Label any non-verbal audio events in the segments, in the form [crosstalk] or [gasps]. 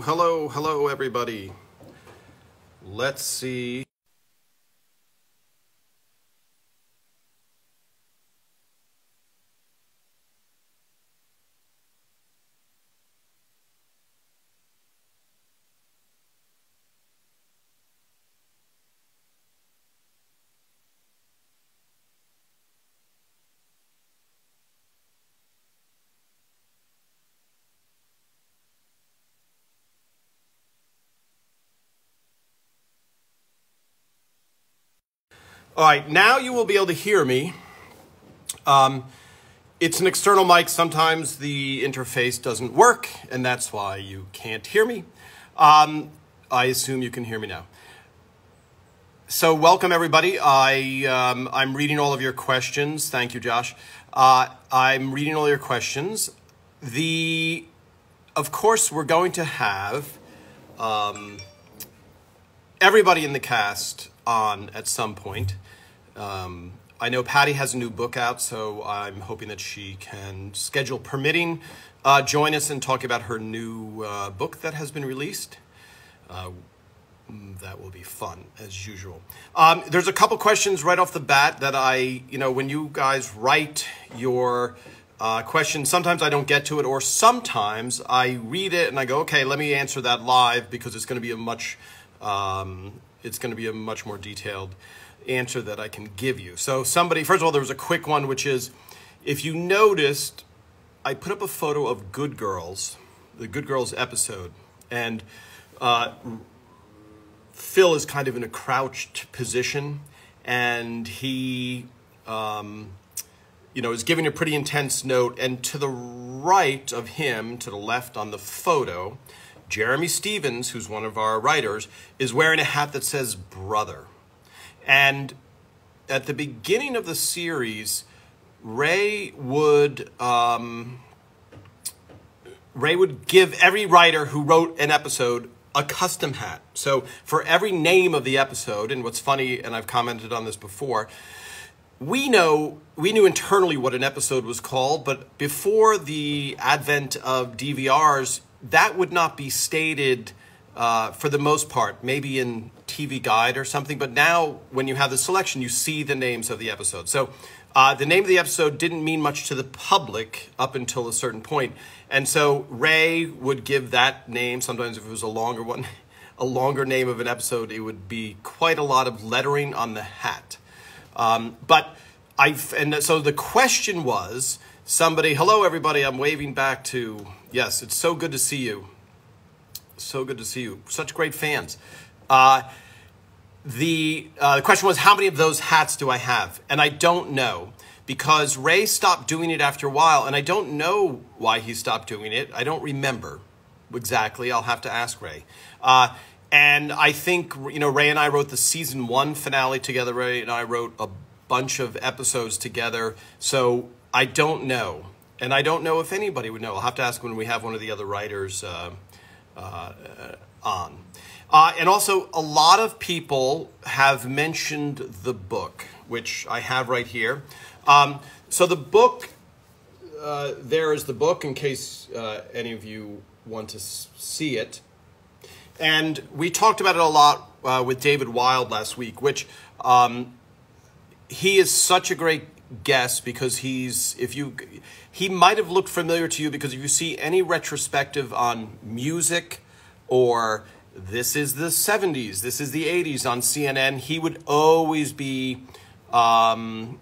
hello, hello, everybody. Let's see. All right, now you will be able to hear me. Um, it's an external mic. Sometimes the interface doesn't work, and that's why you can't hear me. Um, I assume you can hear me now. So, welcome everybody. I um, I'm reading all of your questions. Thank you, Josh. Uh, I'm reading all your questions. The, of course, we're going to have um, everybody in the cast on at some point. Um, I know Patty has a new book out, so I'm hoping that she can, schedule permitting, uh, join us and talk about her new uh, book that has been released. Uh, mm, that will be fun as usual. Um, there's a couple questions right off the bat that I, you know, when you guys write your uh, question, sometimes I don't get to it, or sometimes I read it and I go, okay, let me answer that live because it's going to be a much, um, it's going to be a much more detailed answer that I can give you. So somebody, first of all, there was a quick one, which is, if you noticed, I put up a photo of Good Girls, the Good Girls episode, and uh, Phil is kind of in a crouched position, and he, um, you know, is giving a pretty intense note. And to the right of him, to the left on the photo, Jeremy Stevens, who's one of our writers, is wearing a hat that says brother. And at the beginning of the series, Ray would um, Ray would give every writer who wrote an episode a custom hat. So for every name of the episode, and what's funny, and I've commented on this before, we know we knew internally what an episode was called, but before the advent of DVRs, that would not be stated uh, for the most part, maybe in TV Guide or something. But now, when you have the selection, you see the names of the episodes. So uh, the name of the episode didn't mean much to the public up until a certain point. And so Ray would give that name. Sometimes, if it was a longer one, [laughs] a longer name of an episode, it would be quite a lot of lettering on the hat. Um, but I and so the question was somebody, hello everybody, I'm waving back to yes, it's so good to see you. So good to see you. Such great fans. Uh, the, uh, the question was, how many of those hats do I have? And I don't know because Ray stopped doing it after a while, and I don't know why he stopped doing it. I don't remember exactly. I'll have to ask Ray. Uh, and I think, you know, Ray and I wrote the season one finale together. Ray and I wrote a bunch of episodes together. So I don't know. And I don't know if anybody would know. I'll have to ask when we have one of the other writers uh, uh, on. Uh, and also, a lot of people have mentioned the book, which I have right here. Um, so, the book, uh, there is the book in case uh, any of you want to see it. And we talked about it a lot uh, with David Wild last week, which um, he is such a great guest because he's, if you, he might have looked familiar to you because if you see any retrospective on music or this is the 70s, this is the 80s on CNN, he would always be um,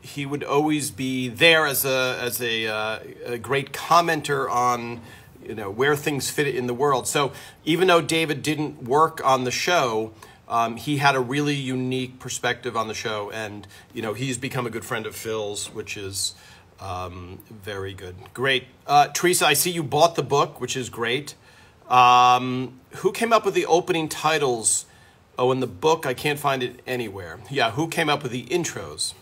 he would always be there as a as a, uh, a great commenter on you know where things fit in the world. So even though David didn't work on the show, um, he had a really unique perspective on the show, and you know he's become a good friend of Phil's, which is um, very good. Great, uh, Teresa. I see you bought the book, which is great. Um, who came up with the opening titles? Oh, in the book, I can't find it anywhere. Yeah, who came up with the intros?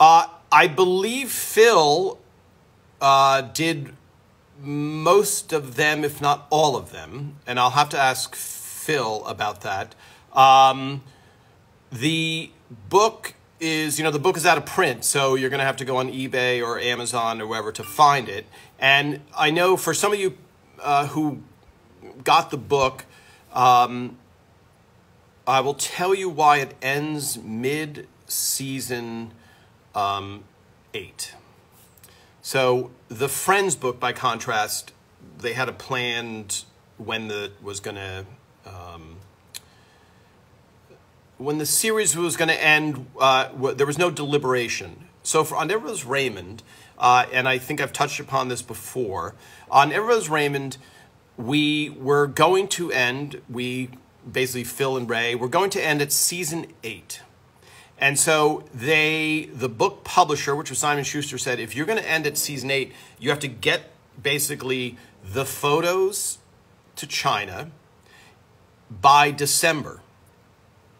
Uh, I believe Phil uh, did most of them, if not all of them, and I'll have to ask Phil about that. Um, the book is, you know, the book is out of print, so you're going to have to go on eBay or Amazon or wherever to find it. And I know for some of you uh, who got the book, um, I will tell you why it ends mid season um, eight. So the Friends book, by contrast, they had a planned when the was going to um, when the series was going to end. Uh, there was no deliberation. So for on Everybody's Raymond, uh, and I think I've touched upon this before. On Everybody's Raymond, we were going to end. We basically Phil and Ray. We're going to end at season eight. And so they, the book publisher, which was Simon Schuster, said if you're going to end at season eight, you have to get basically the photos to China by December.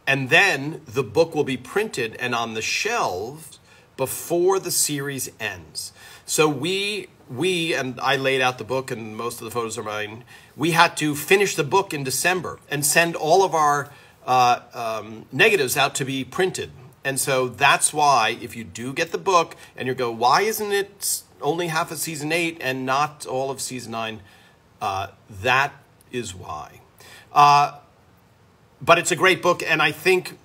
And then the book will be printed and on the shelves before the series ends. So we we and I laid out the book and most of the photos are mine. We had to finish the book in December and send all of our uh, um, negatives out to be printed. And so that's why if you do get the book and you go, why isn't it only half of season eight and not all of season nine? Uh, that is why. Uh, but it's a great book, and I think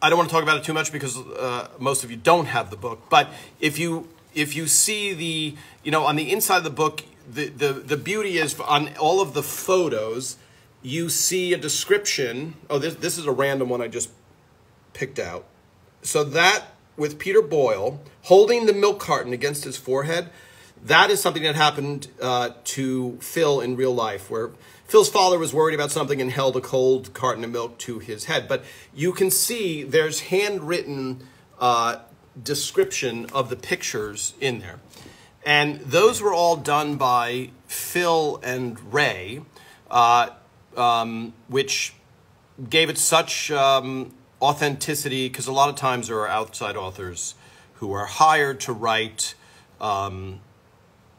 I don't want to talk about it too much because uh, most of you don't have the book. But if you if you see the you know on the inside of the book, the the, the beauty is on all of the photos, you see a description. Oh, this this is a random one I just picked out. So that with Peter Boyle holding the milk carton against his forehead, that is something that happened uh, to Phil in real life, where Phil's father was worried about something and held a cold carton of milk to his head. But you can see there's handwritten uh, description of the pictures in there. And those were all done by Phil and Ray, uh, um, which gave it such um, authenticity because a lot of times there are outside authors who are hired to write um,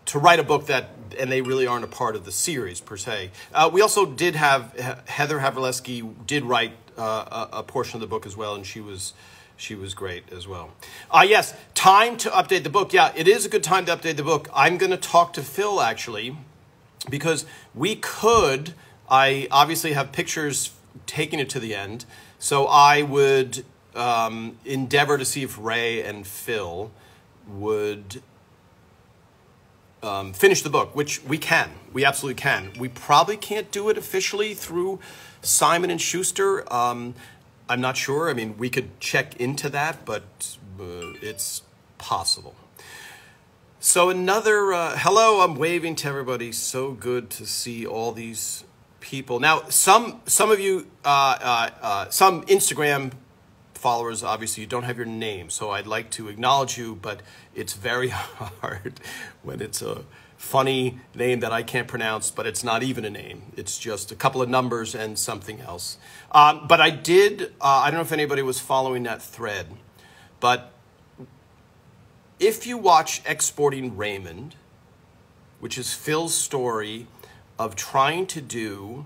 to write a book that and they really aren't a part of the series per se. Uh, we also did have Heather Havrilesky did write uh, a, a, portion of the book as well, and she was she was great as well. Uh, yes, time to update the book. Yeah, it is a good time to update the book. I'm going to talk to Phil actually because we could. I obviously have pictures taking it to the end. So I would um, endeavor to see if Ray and Phil would um, finish the book, which we can. We absolutely can. We probably can't do it officially through Simon and Schuster. Um, I'm not sure. I mean, we could check into that, but uh, it's possible. So another uh, hello. I'm waving to everybody. So good to see all these people. Now, some some of you, uh, uh, uh, some Instagram followers, obviously, you don't have your name, so I'd like to acknowledge you, but it's very [laughs] hard when it's a funny name that I can't pronounce, but it's not even a name. It's just a couple of numbers and something else. Um, but I did, uh, I don't know if anybody was following that thread, but if you watch Exporting Raymond, which is Phil's story of trying to do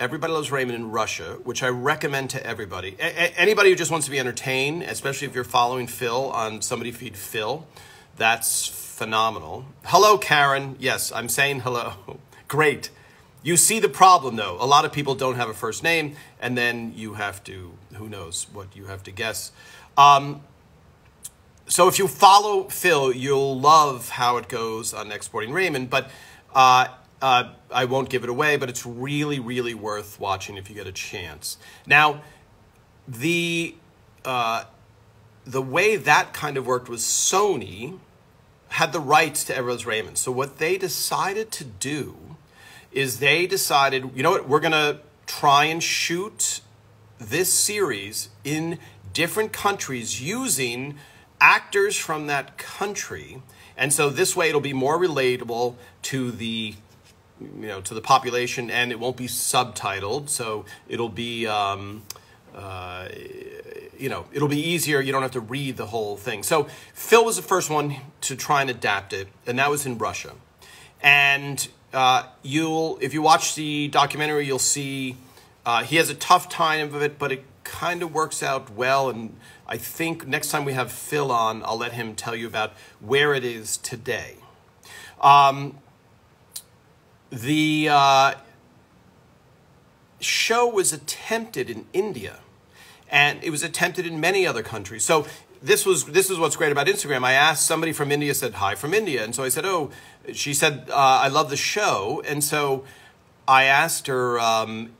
Everybody Loves Raymond in Russia, which I recommend to everybody. A- anybody who just wants to be entertained, especially if you're following Phil on Somebody Feed Phil, that's phenomenal. Hello, Karen. Yes, I'm saying hello. [laughs] Great. You see the problem, though. A lot of people don't have a first name, and then you have to, who knows what you have to guess. Um, so if you follow Phil, you'll love how it goes on Exporting Raymond, but uh, uh, I won't give it away, but it's really, really worth watching if you get a chance. Now, the uh, the way that kind of worked was Sony had the rights to Everybody's Raymond. So what they decided to do is they decided, you know what, we're gonna try and shoot this series in different countries using actors from that country. And so this way it'll be more relatable to the you know to the population, and it won't be subtitled, so it'll be. Um, uh, you know, it'll be easier. You don't have to read the whole thing. So Phil was the first one to try and adapt it, and that was in Russia. And uh, you'll, if you watch the documentary, you'll see uh, he has a tough time of it, but it kind of works out well. And I think next time we have Phil on, I'll let him tell you about where it is today. Um, the uh, show was attempted in India, and it was attempted in many other countries. So this was this is what's great about Instagram. I asked somebody from India, said hi from India, and so I said, oh, she said uh, I love the show, and so I asked her um,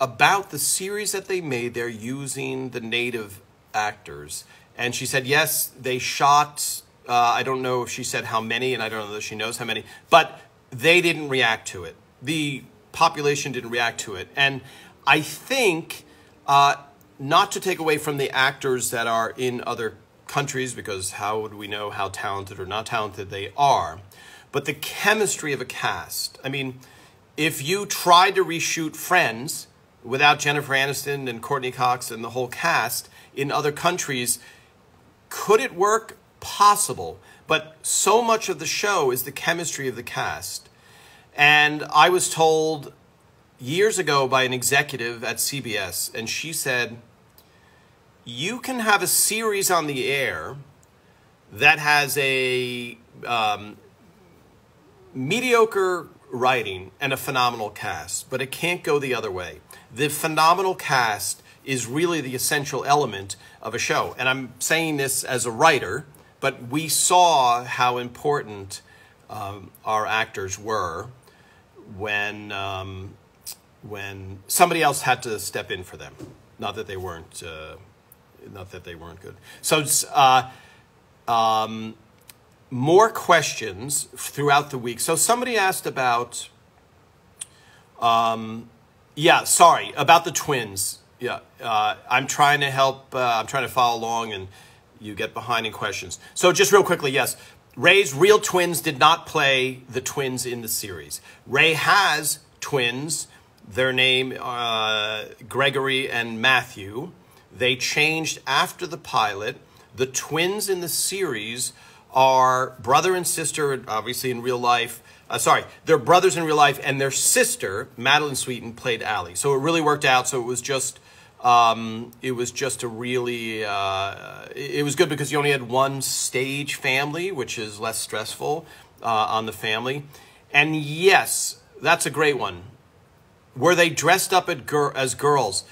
about the series that they made. They're using the native actors, and she said yes, they shot. Uh, I don't know if she said how many, and I don't know that she knows how many, but they didn't react to it. The population didn't react to it, and I think. Uh, not to take away from the actors that are in other countries, because how would we know how talented or not talented they are? But the chemistry of a cast. I mean, if you tried to reshoot Friends without Jennifer Aniston and Courteney Cox and the whole cast in other countries, could it work? Possible. But so much of the show is the chemistry of the cast. And I was told years ago by an executive at CBS, and she said, You can have a series on the air that has a um, mediocre writing and a phenomenal cast, but it can't go the other way. The phenomenal cast is really the essential element of a show. And I'm saying this as a writer, but we saw how important um, our actors were when um, when somebody else had to step in for them. Not that they weren't, uh, not that they weren't good. So, uh, um, more questions throughout the week. So somebody asked about, um, yeah, sorry about the twins. Yeah, uh, I'm trying to help. Uh, I'm trying to follow along, and you get behind in questions. So just real quickly, yes. Ray's real twins did not play the twins in the series. Ray has twins their name, uh, Gregory and Matthew. They changed after the pilot. The twins in the series are brother and sister, obviously in real life. Uh, sorry, they're brothers in real life, and their sister, Madeline Sweeten, played Allie. So it really worked out. So it was just, um, it was just a really, uh, it was good because you only had one stage family, which is less stressful uh, on the family. And yes, that's a great one. Were they dressed up at as girls?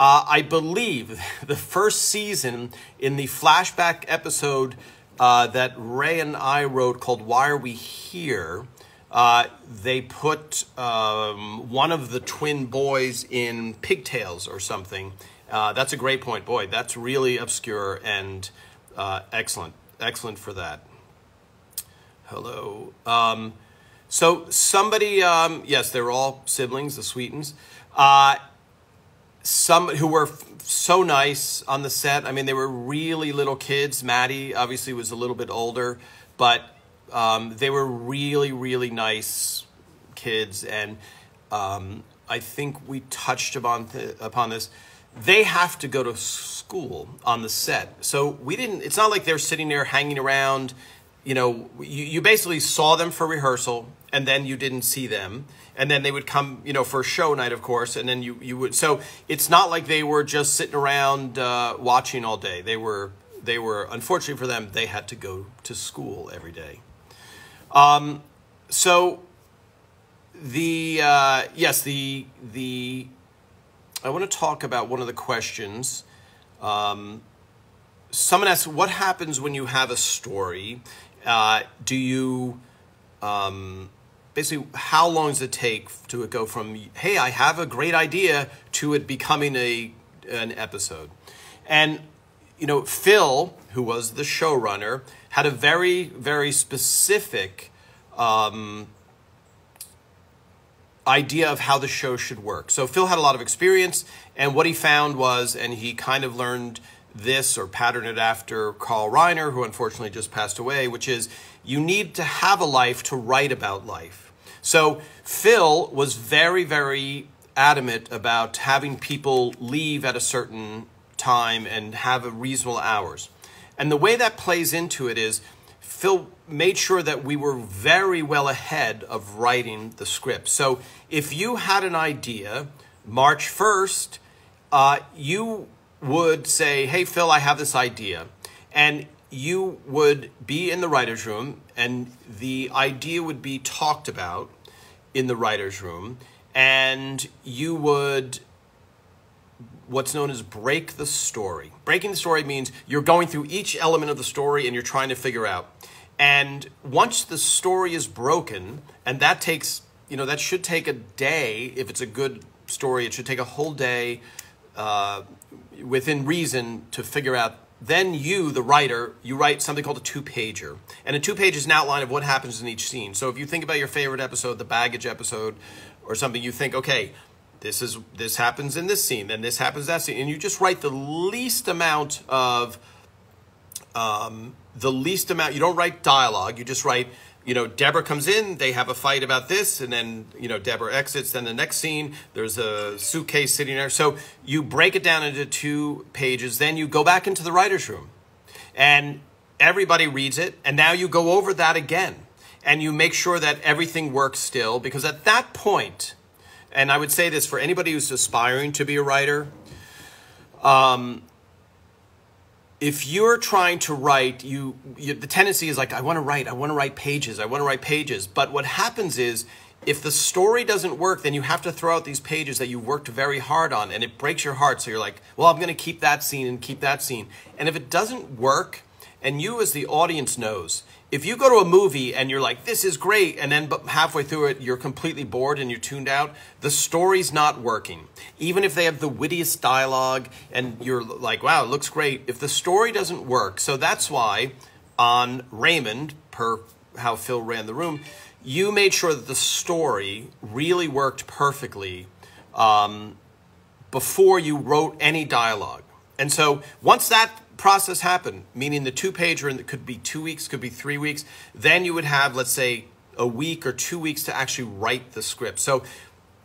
Uh, I believe [laughs] the first season in the flashback episode uh, that Ray and I wrote called Why Are We Here? Uh, they put um, one of the twin boys in pigtails or something. Uh, that's a great point. Boy, that's really obscure and uh, excellent. Excellent for that. Hello. Um, so somebody, um, yes, they were all siblings, the Sweetens. Uh, some who were so nice on the set. I mean, they were really little kids. Maddie obviously was a little bit older, but um, they were really, really nice kids. And um, I think we touched upon th- upon this. They have to go to school on the set, so we didn't. It's not like they're sitting there hanging around. You know, you, you basically saw them for rehearsal and then you didn't see them and then they would come you know for a show night of course and then you, you would so it's not like they were just sitting around uh, watching all day they were they were unfortunately for them they had to go to school every day um, so the uh, yes the the i want to talk about one of the questions. Um, someone asked what happens when you have a story? Uh, do you um, basically how long does it take to go from hey i have a great idea to it becoming a an episode? And you know phil who was the showrunner had a very very specific um, idea of how the show should work so phil had a lot of experience and what he found was and he kind of learned this or patterned it after carl reiner who unfortunately just passed away which is you need to have a life to write about life. So Phil was very, very adamant about having people leave at a certain time and have a reasonable hours. And the way that plays into it is Phil made sure that we were very well ahead of writing the script. So if you had an idea March 1st, uh, you would say, Hey, Phil, I have this idea. And you would be in the writer's room and the idea would be talked about in the writer's room and you would what's known as break the story. Breaking the story means you're going through each element of the story and you're trying to figure out. And once the story is broken, and that takes, you know, that should take a day if it's a good story, it should take a whole day uh, within reason to figure out. Then you, the writer, you write something called a two pager. And a two page is an outline of what happens in each scene. So if you think about your favorite episode, the baggage episode, or something, you think, okay, this is this happens in this scene, then this happens that scene, and you just write the least amount of um, the least amount. You don't write dialogue. You just write. You know, Deborah comes in. They have a fight about this, and then you know Deborah exits. Then the next scene, there's a suitcase sitting there. So you break it down into two pages. Then you go back into the writers' room, and everybody reads it. And now you go over that again, and you make sure that everything works still. Because at that point, and I would say this for anybody who's aspiring to be a writer. Um, if you're trying to write, you, you the tendency is like, I want to write, I want to write pages, I want to write pages. But what happens is, if the story doesn't work, then you have to throw out these pages that you worked very hard on, and it breaks your heart. So you're like, well, I'm going to keep that scene and keep that scene. And if it doesn't work, and you as the audience knows, if you go to a movie and you're like, this is great, and then halfway through it, you're completely bored and you're tuned out, the story's not working. Even if they have the wittiest dialogue and you're like, wow, it looks great, if the story doesn't work, so that's why on Raymond, per how Phil ran the room, you made sure that the story really worked perfectly um, before you wrote any dialogue. And so once that process happen, meaning the two pager and it could be two weeks, could be three weeks, then you would have, let's say, a week or two weeks to actually write the script. So,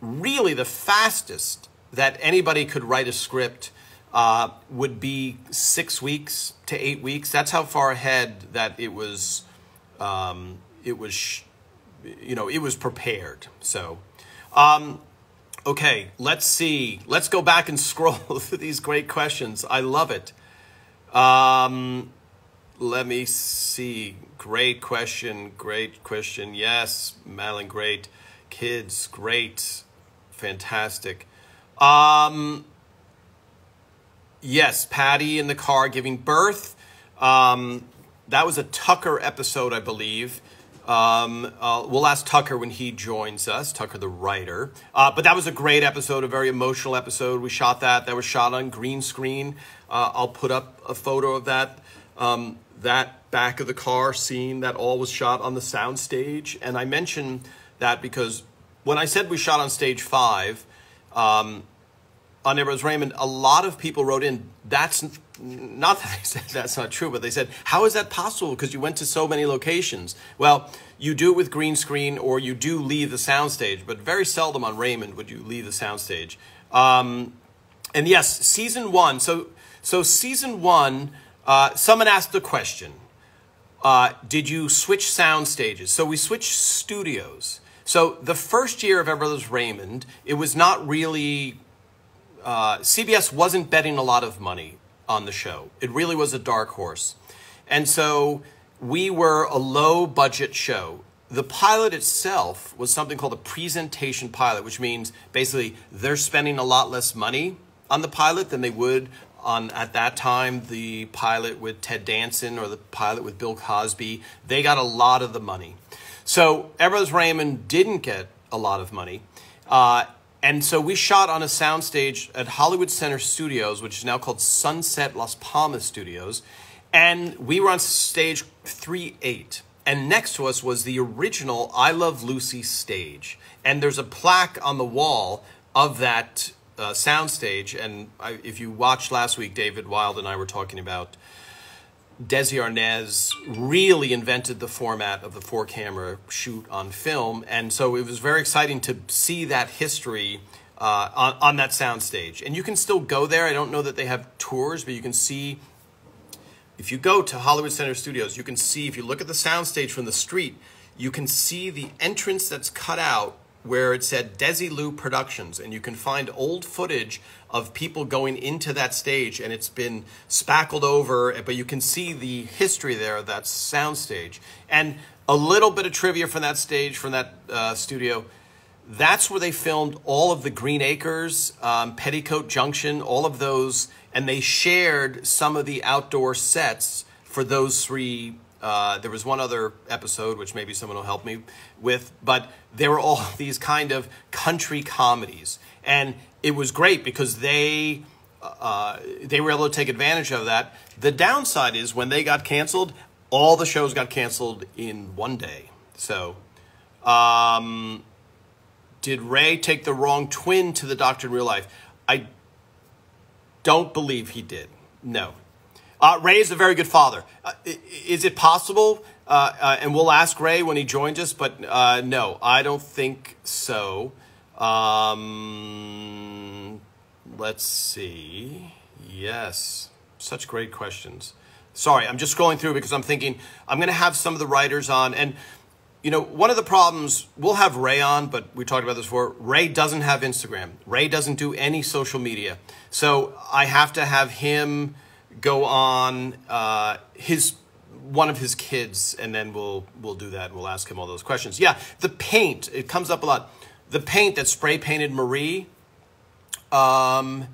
really, the fastest that anybody could write a script uh, would be six weeks to eight weeks. That's how far ahead that it was. Um, it was, you know, it was prepared. So, um, okay, let's see. Let's go back and [laughs] scroll through these great questions. I love it. Um, let me see. Great question. Great question. Yes, Madeline, great. Kids, great. Fantastic. Um, yes, Patty in the car giving birth. Um, that was a Tucker episode, I believe. Um, uh, we'll ask Tucker when he joins us, Tucker the writer. Uh, but that was a great episode, a very emotional episode. We shot that. That was shot on green screen. Uh, I'll put up a photo of that. Um, that back of the car scene, that all was shot on the sound stage. And I mention that because when I said we shot on stage five, um, on Everett Raymond, a lot of people wrote in, that's not that they said that's not true, but they said, how is that possible? Because you went to so many locations. Well, you do it with green screen or you do leave the soundstage, but very seldom on Raymond would you leave the soundstage. Um, and yes, season one. So, so season one, uh, someone asked the question, uh, did you switch sound stages? So we switched studios. So the first year of Everett Raymond, it was not really uh, CBS wasn't betting a lot of money on the show. It really was a dark horse. And so we were a low budget show. The pilot itself was something called a presentation pilot, which means basically they're spending a lot less money on the pilot than they would on at that time the pilot with Ted Danson or the pilot with Bill Cosby. They got a lot of the money. So Everett Raymond didn't get a lot of money. Uh, and so we shot on a soundstage at Hollywood Center Studios, which is now called Sunset Las Palmas Studios. And we were on stage 3 8. And next to us was the original I Love Lucy stage. And there's a plaque on the wall of that uh, soundstage. And I, if you watched last week, David Wild and I were talking about Desi Arnaz really invented the format of the four camera shoot on film. And so it was very exciting to see that history uh, on, on that soundstage. And you can still go there. I don't know that they have tours, but you can see, if you go to Hollywood Center Studios, you can see, if you look at the soundstage from the street, you can see the entrance that's cut out where it said Desilu Productions, and you can find old footage of people going into that stage, and it's been spackled over, but you can see the history there of that sound stage. And a little bit of trivia from that stage, from that uh, studio. that's where they filmed all of the Green Acres, um, Petticoat Junction, all of those, and they shared some of the outdoor sets for those three. Uh, there was one other episode, which maybe someone will help me with, but they were all [laughs] these kind of country comedies, and it was great because they uh, they were able to take advantage of that. The downside is when they got canceled, all the shows got canceled in one day. So. Um, did Ray take the wrong twin to the doctor in real life? I don't believe he did. No. Uh, Ray is a very good father. Uh, is it possible? Uh, uh, and we'll ask Ray when he joins us, but uh, no, I don't think so. Um, let's see. Yes, such great questions. Sorry, I'm just scrolling through because I'm thinking I'm going to have some of the writers on. And you know, one of the problems, we'll have Ray on, but we talked about this before. Ray doesn't have Instagram. Ray doesn't do any social media. So I have to have him go on uh, his one of his kids, and then we'll we'll do that. And we'll ask him all those questions. Yeah, the paint it comes up a lot. The paint that spray painted Marie. Um,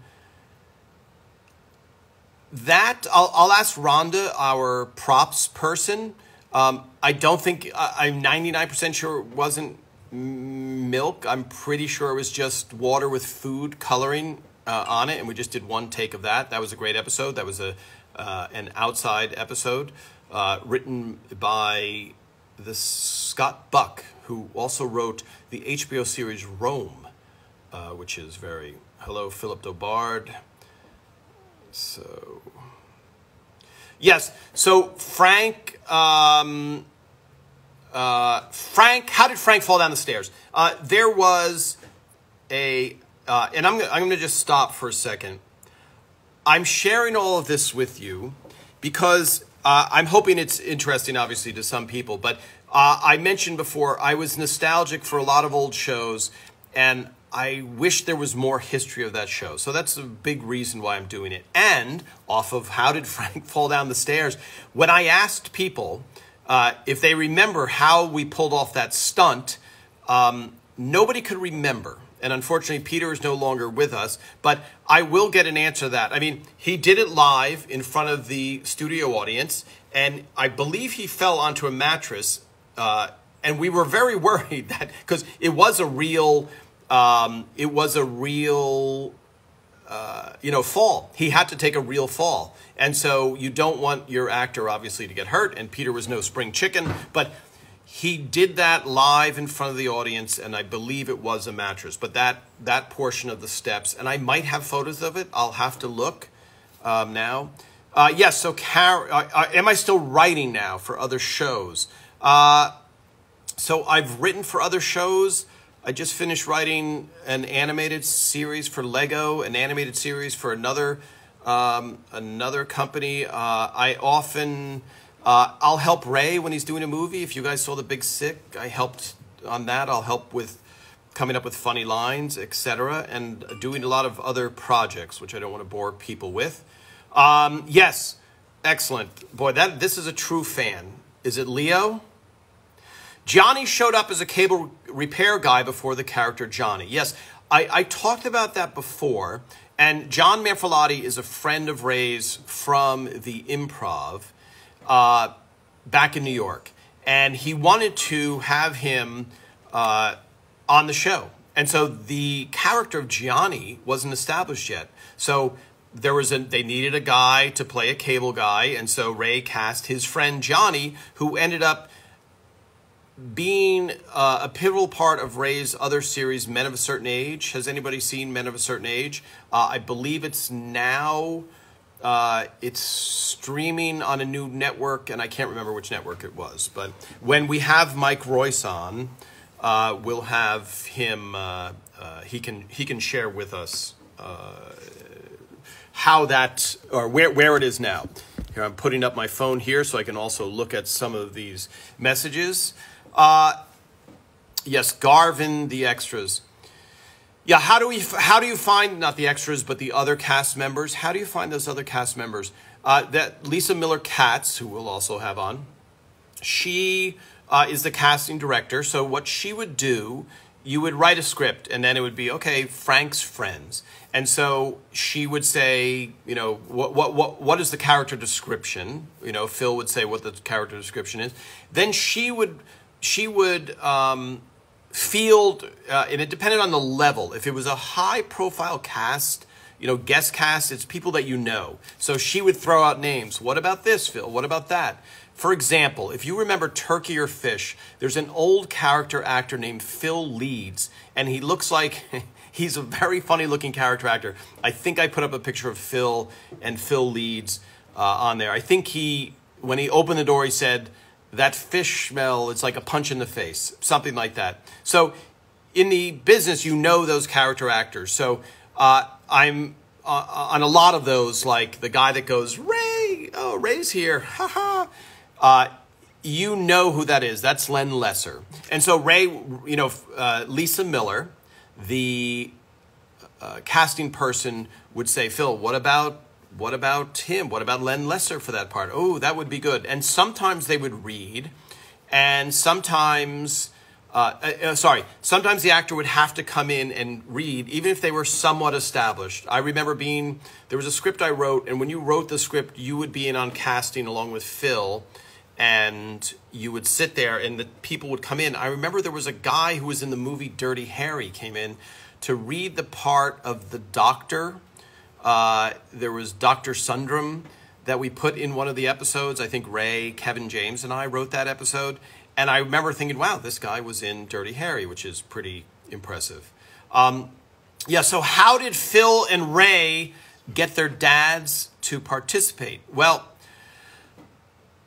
that I'll, I'll ask Rhonda, our props person. Um, I don't think, I'm 99% sure it wasn't milk. I'm pretty sure it was just water with food coloring uh, on it, and we just did one take of that. That was a great episode. That was a uh, an outside episode uh, written by the Scott Buck, who also wrote the HBO series Rome, uh, which is very hello Philip Dobard. So Yes. So Frank, um, uh, Frank, how did Frank fall down the stairs? Uh, there was a, uh, and I'm, I'm going to just stop for a second. I'm sharing all of this with you because uh, I'm hoping it's interesting, obviously, to some people. But uh, I mentioned before, I was nostalgic for a lot of old shows, and I wish there was more history of that show. So that's a big reason why I'm doing it. And off of How Did [laughs] Frank Fall Down the Stairs, when I asked people uh, if they remember how we pulled off that stunt, um, nobody could remember. And unfortunately, Peter is no longer with us, but I will get an answer to that. I mean, he did it live in front of the studio audience, and I believe he fell onto a mattress. Uh, and we were very [laughs] worried that because it was a real um, it was a real, uh, you know, fall. He had to take a real fall. And so you don't want your actor, obviously, to get hurt. And Peter was no spring chicken. But he did that live in front of the audience, and I believe it was a mattress. But that, that portion of the steps, and I might have photos of it. I'll have to look um, now. Uh, yes, so Car- uh, uh am I still writing now for other shows? Uh, so I've written for other shows. I just finished writing an animated series for Lego, an animated series for another um, another company. Uh, I often uh, I'll help Ray when he's doing a movie. If you guys saw The Big Sick, I helped on that. I'll help with coming up with funny lines, etc., and doing a lot of other projects, which I don't want to bore people with. Um, yes, excellent, boy. That this is a true fan. Is it Leo? Johnny showed up as a cable repair guy before the character Johnny. Yes, I, I talked about that before. And Jon Manfrellotti is a friend of Ray's from the improv uh, back in New York. And he wanted to have him uh, on the show. And so the character of Johnny wasn't established yet. So there was a they needed a guy to play a cable guy and so Ray cast his friend Johnny who ended up being uh, a pivotal part of Ray's other series, Men of a Certain Age. Has anybody seen Men of a Certain Age? Uh, I believe it's now. Uh, it's streaming on a new network, and I can't remember which network it was. But when we have Mike Royce on, uh, we'll have him. Uh, uh, he can he can share with us how that or where where it is now. Here I'm putting up my phone here so I can also look at some of these messages. Uh, yes, Garvin, the extras. Yeah, how do we? How do you find not the extras, but the other cast members? How do you find those other cast members? Uh, that Lisa Miller Katz, who we'll also have on, she uh, is the casting director. So what she would do you would write a script and then it would be okay frank's friends and so she would say you know what what what, what is the character description you know phil would say what the character description is then she would she would um, field uh, and it depended on the level. If it was a high profile cast you know guest cast it's people that you know. So she would throw out names. What about this phil? What about that? For example, if you remember Turkey or Fish, there's an old character actor named Phil Leeds, and he looks like [laughs] he's a very funny looking character actor. I think I put up a picture of Phil and Phil Leeds uh, on there. I think he, when he opened the door, he said, That fish smell, it's like a punch in the face, something like that. So in the business, you know those character actors. So uh, I'm uh, on a lot of those, like the guy that goes, Ray, oh, Ray's here, ha ha. Uh, you know who that is. That's Len Lesser. And so Ray, you know, uh, Lisa Miller, the uh, casting person would say, Phil, what about what about him? What about Len Lesser for that part? Oh, that would be good. And sometimes they would read, and sometimes. Uh, uh, uh, sorry, sometimes the actor would have to come in and read, even if they were somewhat established. I remember being, there was a script I wrote, and when you wrote the script, you would be in on casting along with Phil and you would sit there and the people would come in. I remember there was a guy who was in the movie Dirty Harry came in to read the part of the doctor. Uh, there was Dr. Sundram that we put in one of the episodes. I think Ray, Kevin James, and I wrote that episode. And I remember thinking, wow, this guy was in Dirty Harry, which is pretty impressive. Um, yeah, so how did Phil and Ray get their dads to participate? Well,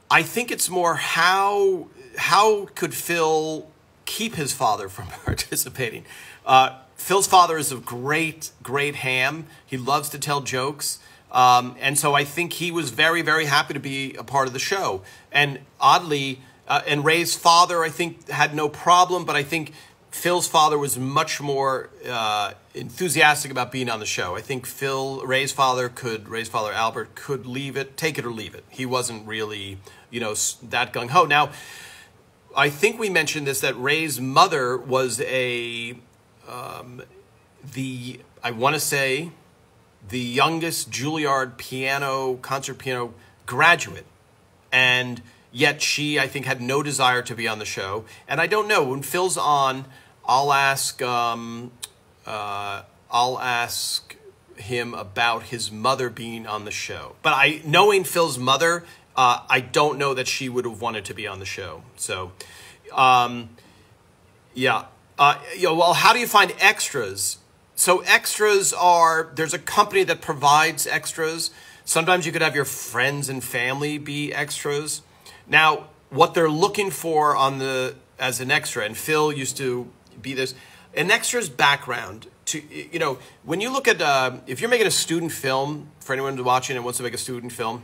I think it's more how how could Phil keep his father from [laughs] participating? Uh, Phil's father is a great, great ham. He loves to tell jokes. Um, and so I think he was very, very happy to be a part of the show. And oddly, uh, and Ray's father, I think, had no problem, but I think Phil's father was much more uh, enthusiastic about being on the show. I think Phil, Ray's father, could Ray's father Albert could leave it, take it or leave it. He wasn't really, you know, that gung ho. Now, I think we mentioned this that Ray's mother was a um, the I want to say the youngest Juilliard piano concert piano graduate, and yet she I think had no desire to be on the show. And I don't know when Phil's on I'll ask um, uh, I'll ask him about his mother being on the show. But I knowing Phil's mother, uh, I don't know that she would have wanted to be on the show. So, um, yeah. Uh, you know, well, how do you find extras? So extras are there's a company that provides extras. Sometimes you could have your friends and family be extras. Now, what they're looking for on the as an extra, and Phil used to be this an extra's background to you know when you look at uh, if you're making a student film for anyone watching and wants to make a student film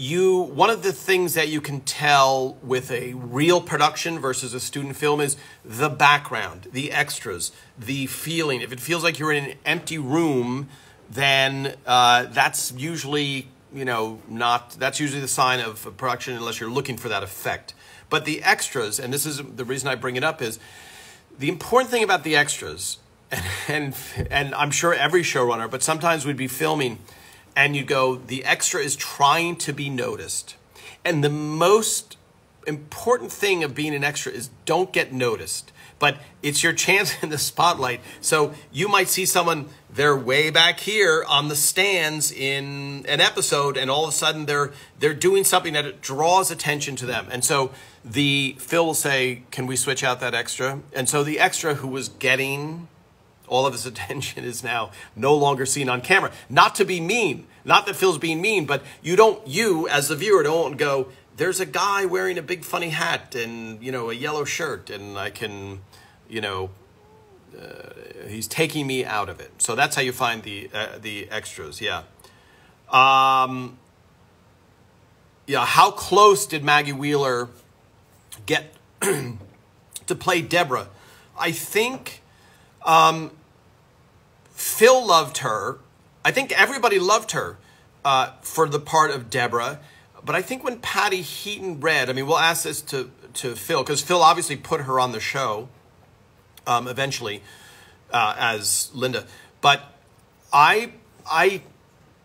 you one of the things that you can tell with a real production versus a student film is the background the extras the feeling. If it feels like you're in an empty room then uh, that's usually you know not that's usually the sign of a production unless you're looking for that effect. But the extras, and this is the reason I bring it up, is the important thing about the extras, and, [laughs] and, and I'm sure every showrunner, but sometimes we'd be filming and you go, the extra is trying to be noticed. And the most important thing of being an extra is don't get noticed but it's your chance [laughs] in the spotlight. So you might see someone, they're way back here on the stands in an episode, and all of a sudden they're they're doing something that draws attention to them. And so the Phil will say, Can we switch out that extra? And so the extra who was getting all of his [laughs] attention is now no longer seen on camera. Not to be mean, not that Phil's being mean, but you don't, you as the viewer don't go, there's a guy wearing a big funny hat and, you know, a yellow shirt and I can, you know, uh, he's taking me out of it. So that's how you find the uh, the extras. Yeah. Um, yeah. How close did Maggie Wheeler get [clears throat] to play Deborah? I think um, Phil loved her. I think everybody loved her uh, for the part of Deborah. But I think when Patty Heaton read, I mean, we'll ask this to to Phil because Phil obviously put her on the show um, eventually uh, as Linda. But I I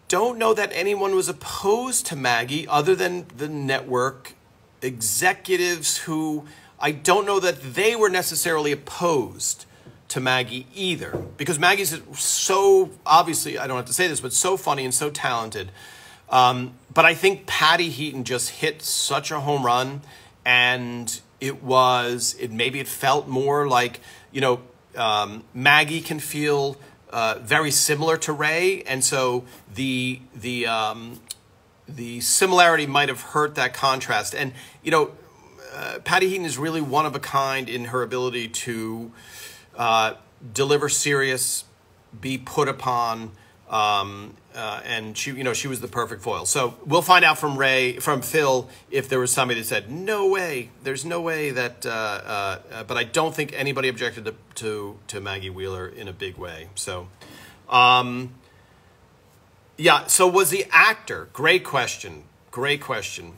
don't know that anyone was opposed to Maggie other than the network executives who I don't know that they were necessarily opposed to Maggie either because Maggie's so obviously I don't have to say this but so funny and so talented. Um, but I think Patty Heaton just hit such a home run and it was it maybe it felt more like you know um, Maggie can feel uh, very similar to Ray, and so the the um, the similarity might have hurt that contrast. And you know, uh, Patty Heaton is really one of a kind in her ability to uh, deliver serious, be put upon. Um, uh, and she, you know, she was the perfect foil. So we'll find out from Ray, from Phil, if there was somebody that said, "No way, there's no way that." Uh, uh, uh but I don't think anybody objected to, to, to Maggie Wheeler in a big way. So, um, yeah. So was the actor? Great question. Great question.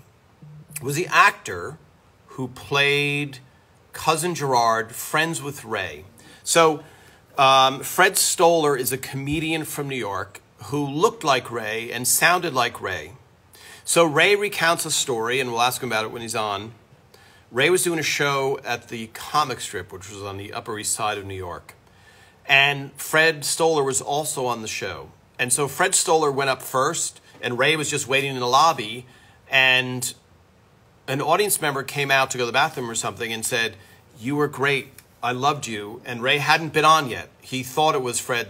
Was the actor who played cousin Gerard friends with Ray? So. Um, Fred Stoller is a comedian from New York who looked like Ray and sounded like Ray. So Ray recounts a story, and we'll ask him about it when he's on. Ray was doing a show at the comic strip, which was on the Upper East Side of New York. And Fred Stoller was also on the show. And so Fred Stoller went up first, and Ray was just waiting in the lobby. And an audience member came out to go to the bathroom or something and said, You were great. I loved you. And Ray hadn't been on yet. He thought it was Fred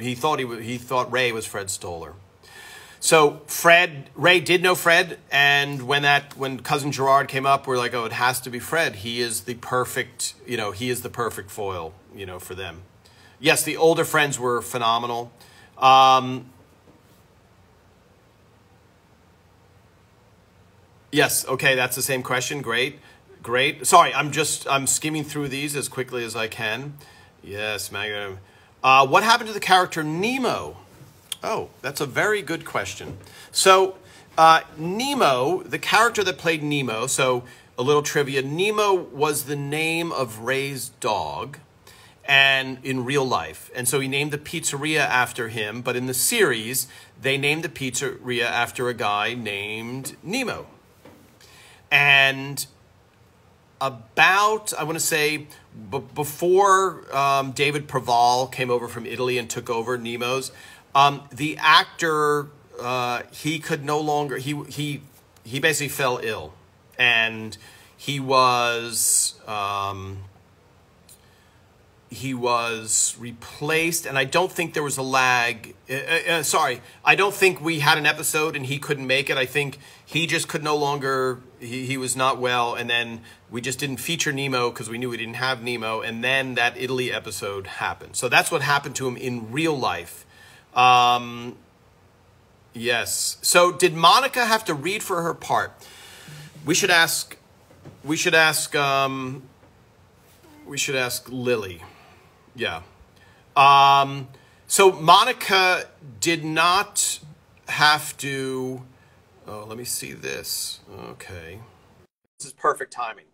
he thought he he thought Ray was Fred Stoller. So Fred Ray did know Fred, and when that when cousin Gerard came up, we're like, oh, it has to be Fred. He is the perfect, you know, he is the perfect foil, you know, for them. Yes, the older friends were phenomenal. Um, yes, okay, that's the same question. Great, great. Sorry, I'm just I'm skimming through these as quickly as I can. Yes, Magna. Uh, what happened to the character Nemo? Oh, that's a very good question. So, uh, Nemo, the character that played Nemo, so a little trivia Nemo was the name of Ray's dog and in real life. And so he named the pizzeria after him, but in the series, they named the pizzeria after a guy named Nemo. And about, I want to say, before um, David Proval came over from Italy and took over Nemo's, um, the actor uh, he could no longer he he he basically fell ill, and he was um, he was replaced, and I don't think there was a lag. Uh, uh, uh, sorry, I don't think we had an episode and he couldn't make it. I think he just could no longer. He, he was not well, and then we just didn't feature Nemo because we knew we didn't have Nemo, and then that Italy episode happened. So that's what happened to him in real life. Um, yes. So did Monica have to read for her part? We should ask. We should ask. Um, we should ask Lily. Yeah. Um, so Monica did not have to. Oh, let me see this. Okay. This is perfect timing.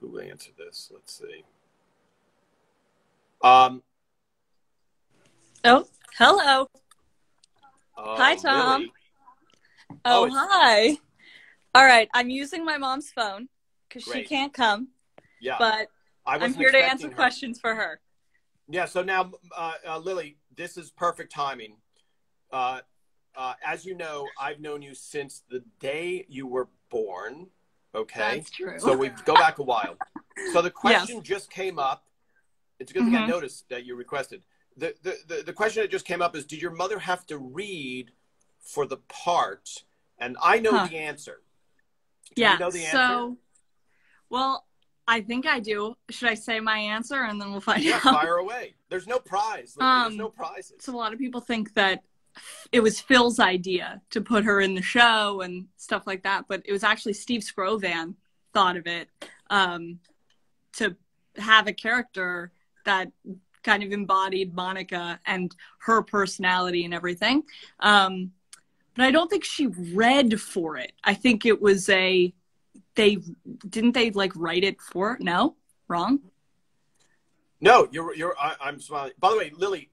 Who answered this? Let's see. Um. Oh, hello. Uh, hi, Tom. Lily. Oh, oh hi. All right, I'm using my mom's phone because she can't come. Yeah. But I'm here to answer her. questions for her. Yeah. So now, uh, uh, Lily, this is perfect timing. Uh, uh, as you know, I've known you since the day you were born. Okay. That's true. So we go back a while. So the [laughs] question yes. just came up. It's a good thing mm-hmm. I noticed that you requested. The, the, the, the question that just came up is Did your mother have to read for the part? And I know huh. the answer. Do yeah. You know the answer? So, well, I think I do. Should I say my answer and then we'll find yeah, out? Fire away. There's no prize. Um, There's no prizes. So a lot of people think that it was Phil's idea to put her in the show and stuff like that, but it was actually Steve Skrovan thought of it um, to have a character that kind of embodied Monica and her personality and everything. Um, but I don't think she read for it. I think it was a they didn't they like write it for no wrong No, you're you're. I, I'm smiling. By the way, Lily,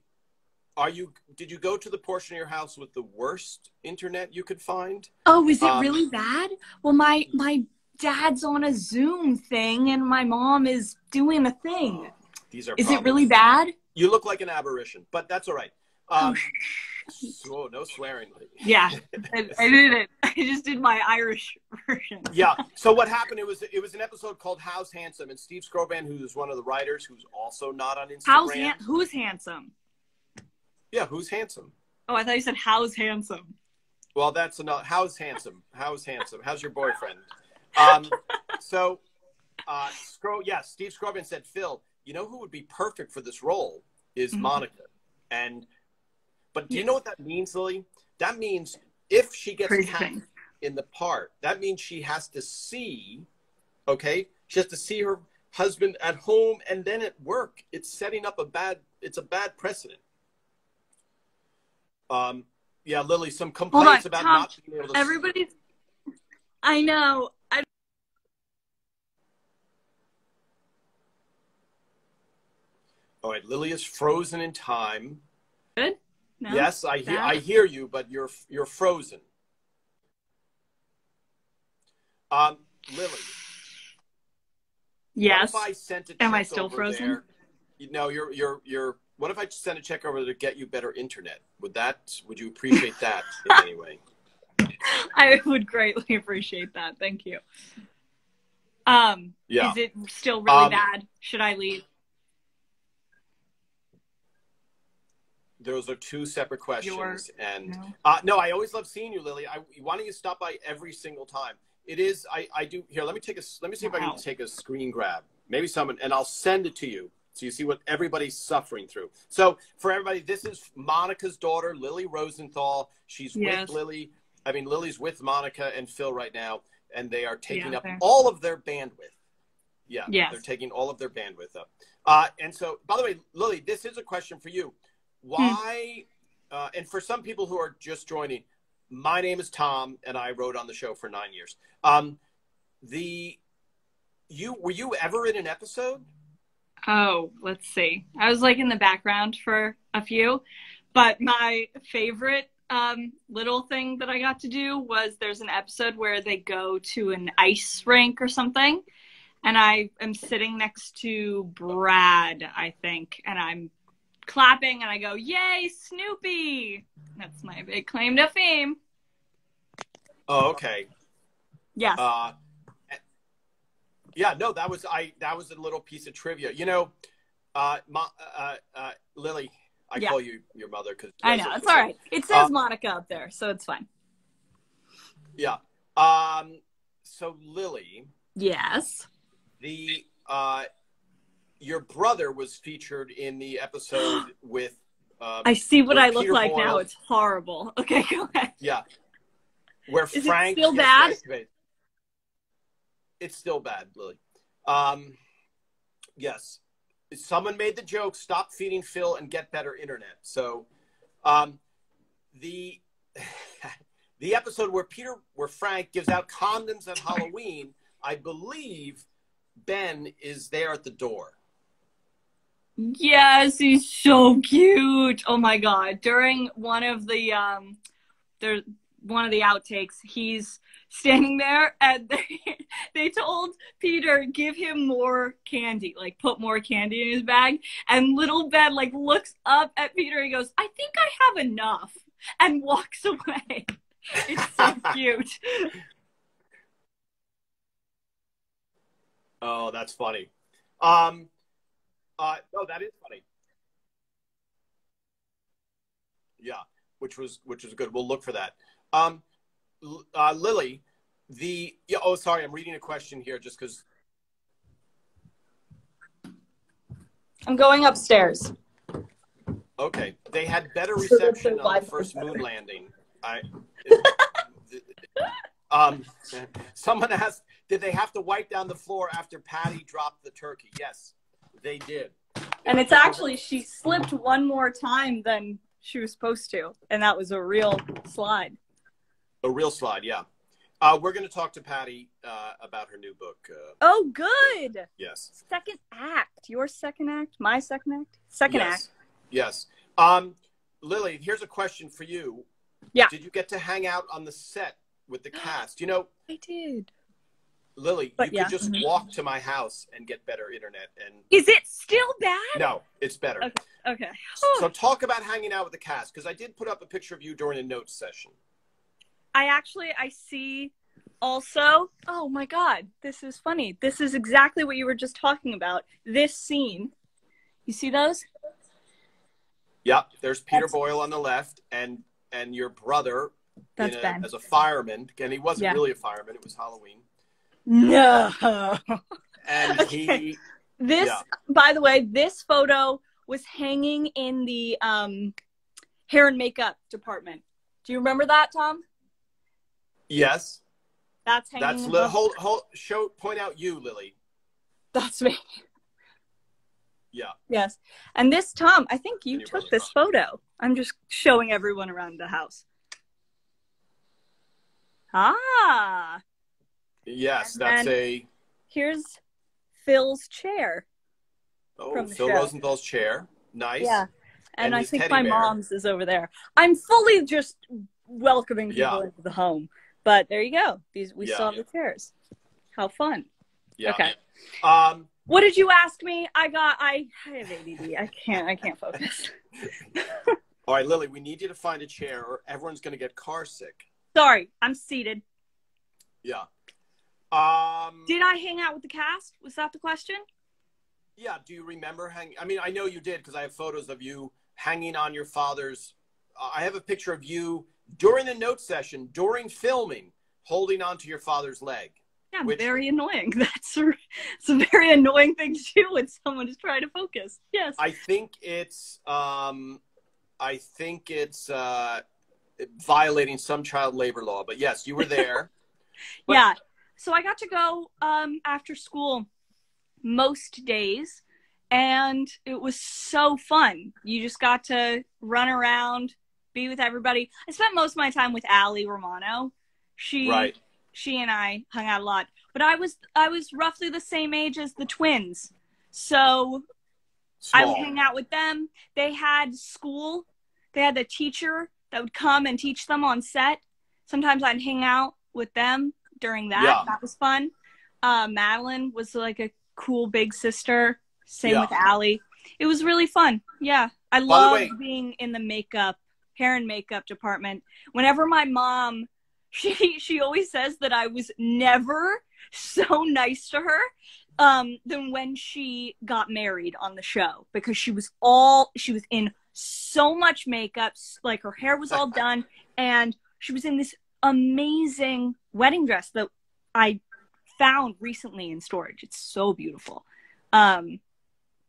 are you? Did you go to the portion of your house with the worst internet you could find? Oh, is it Um, really bad? Well, my my dad's on a Zoom thing, and my mom is doing a thing. These are. Is it really bad? You look like an aberration, but that's all right. Um, Oh, so, no swearing. Yeah, [laughs] I, I did it. [laughs] I just did my Irish version. Yeah. [laughs] So what happened? It was it was an episode called "How's Handsome," and Steve Skrovan, who's one of the writers, who's also not on Instagram. How's han- who's handsome? Yeah, who's handsome? Oh, I thought you said how's handsome. Well, that's enough. How's handsome? How's handsome? How's your boyfriend? Um, so, uh, Scro, yeah, Steve Skrovan said, Phil, you know who would be perfect for this role is Mhm. Monica. And, but do you know what that means, Lily? That means if she gets cast in the part, that means she has to see, okay, she has to see her husband at home and then at work. It's setting up a bad, it's a bad precedent. Um, yeah, Lily, some complaints about Tom. not being able to. Everybody's. I know. I All right, Lily is frozen in time. good. No? yes, I hear. I hear you, but you're you're frozen. Um, Lily. Yes. What if I sent a check Am I still frozen? There? You- No, you're you're you're. What if I sent a check over to get you better internet? Would that? Would you appreciate that in any way? [laughs] [laughs] I would greatly appreciate that. Thank you. Um, Yeah. is it still really Um, bad? Should I leave? Those are two separate questions, and No. Uh, no, I always love seeing you, Lily. I, why don't you stop by every single time? It is. I, I do. Here, let me take a. Let me see if I can take a screen grab. Maybe someone, and I'll send it to you so you see what everybody's suffering through. So for everybody, this is Monica's daughter, Lily Rosenthal. She's Yes. with Lily. I mean, Lily's with Monica and Phil right now, and they are taking Yeah, up all of their bandwidth. Yeah, Yes. they're taking all of their bandwidth up. Uh, and so, by the way, Lily, this is a question for you. Why? Uh, and for some people who are just joining, my name is Tom, and I wrote on the show for nine years. Um, the you were you ever in an episode? Oh, let's see. I was like in the background for a few, but my favorite um, little thing that I got to do was there's an episode where they go to an ice rink or something, and I am sitting next to Brad, I think, and I'm clapping and I go, "Yay, Snoopy!" That's my big claim to fame. Oh, okay. Yes. Uh, yeah, no, that was I. That was a little piece of trivia. You know, uh, Ma, uh, uh, Lily, I Yeah. call you your mother because I know it's all right. It says Uh, Monica up there, so it's fine. Yeah. Um. So Lily, Yes. the uh, your brother was featured in the episode [gasps] with. Um, I see what I look Peter like now. It's horrible. [laughs] Okay, go ahead. Yeah. Where Is it Frank still bad? It's still bad, Lily. Um, yes. Someone made the joke, stop feeding Phil and get better internet. So um, the [laughs] the episode where Peter where Frank gives out condoms at Halloween, I believe Ben is there at the door. Yes, he's so cute. Oh my god. During one of the um there one of the outtakes, he's standing there and [laughs] they they told Peter give him more candy, like put more candy in his bag. And little Ben like looks up at Peter and goes, I think I have enough and walks [laughs] away. It's so cute. [laughs] Oh, that's funny. Um, uh, no, that is funny. Yeah, which was which was good. We'll look for that. Um, uh, Lily, the yeah. Oh, sorry, I'm reading a question here just because. I'm going upstairs. Okay, they had better reception the on the first moon landing. I. [laughs] um, someone asked, did they have to wipe down the floor after Patty dropped the turkey? Yes, they did. And it's actually she slipped one more time than she was supposed to, and that was a real slide. A real slide, yeah. Uh, we're going to talk to Patty uh, about her new book. Uh, Oh, good. yes. Second act. Your second act. My second act. Second yes. act. Yes. Um, Lily, here's a question for you. Yeah. Did you get to hang out on the set with the [gasps] cast? You know, I did. Lily, But you yeah. could just Mhm. walk to my house and get better internet. And Is it still bad? no, it's better. Okay. Okay. So talk about hanging out with the cast because I did put up a picture of you during a notes session. I actually I see also. Oh my god, this is funny. This is exactly what you were just talking about. This scene. You see those? Yep. There's Peter That's- Boyle on the left, and and your brother That's a- Ben. as a fireman. And he wasn't Yeah. really a fireman; it was Halloween. No. And [laughs] Okay. he, This, Yeah. by the way, this photo was hanging in the um, hair and makeup department. Do you remember that, Tom? yes, That's hanging. that's li- the- hold hold show point out you, Lily. That's me. Yeah. Yes. And this, Tom, I think you took this photo. I'm just showing everyone around the house. Ah, Yes, And that's a here's Phil's chair. oh Phil show. Rosenthal's chair. Nice. Yeah. And, And I think my bear. mom's is over there. I'm fully just welcoming people Yeah. into the home. But there you go. These we Yeah. still have the chairs. How fun. Yeah. Okay. Um, What did you ask me? I got I, I have ADD. I can't I can't focus. [laughs] all right, Lily, we need you to find a chair, or everyone's going to get car sick. Sorry, I'm seated. Yeah. Um, Did I hang out with the cast? Was that the question? yeah. Do you remember hanging? I mean, I know you did because I have photos of you hanging on your father's. Uh, I have a picture of you during the note session, during filming, holding onto your father's leg. Yeah, Which- very annoying. [laughs] That's a, it's a very annoying thing to do when someone is trying to focus. Yes. I think it's. Um, I think it's uh, violating some child labor law. But yes, you were there. [laughs] but- yeah. So I got to go um, after school most days, and it was so fun. You just got to run around, be with everybody. I spent most of my time with Allie Romano. She right. she and I hung out a lot. But I was I was roughly the same age as the twins. So I would hang out with them. They had school. They had a teacher that would come and teach them on set. Sometimes I'd hang out with them during that. Yeah. That was fun. Uh, Madylin was like a cool big sister. Same Yeah. with Allie. It was really fun. Yeah. I love being in the makeup, hair and makeup department. Whenever my mom, [laughs] she she always says that I was never so nice to her um than when she got married on the show because she was all she was in so much makeup like her hair was all [laughs] done and she was in this amazing wedding dress that i found recently in storage it's so beautiful um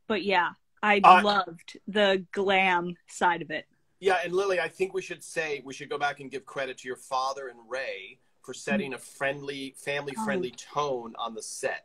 but yeah i Uh, loved the glam side of it Yeah, and Lily, I think we should say we should go back and give credit to your father and Ray for setting a friendly, family-friendly tone on the set.